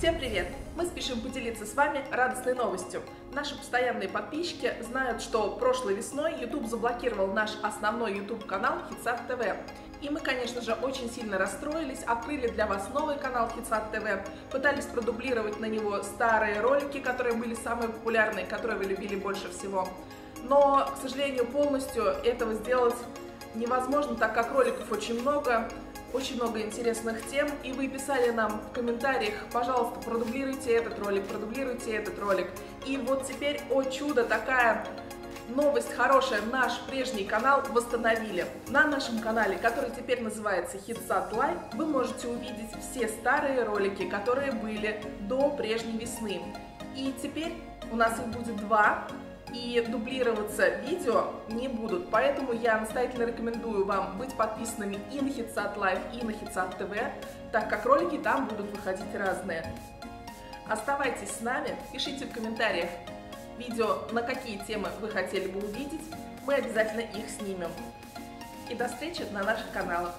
Всем привет! Мы спешим поделиться с вами радостной новостью. Наши постоянные подписчики знают, что прошлой весной YouTube заблокировал наш основной YouTube канал Хитсат ТВ. И мы, конечно же, очень сильно расстроились, открыли для вас новый канал Хитсат ТВ, пытались продублировать на него старые ролики, которые были самые популярные, которые вы любили больше всего. Но, к сожалению, полностью этого сделать невозможно, так как роликов очень много, очень много интересных тем, и вы писали нам в комментариях, пожалуйста, продублируйте этот ролик, продублируйте этот ролик. И вот теперь, о чудо, такая новость хорошая, наш прежний канал восстановили. На нашем канале, который теперь называется Hitsat Live, вы можете увидеть все старые ролики, которые были до прежней весны. И теперь у нас их будет два, и дублироваться видео не будут. Поэтому я настоятельно рекомендую вам быть подписанными и на Hitsat Live, и на Hitsat TV, так как ролики там будут выходить разные. Оставайтесь с нами, пишите в комментариях видео, на какие темы вы хотели бы увидеть, мы обязательно их снимем. И до встречи на наших каналах.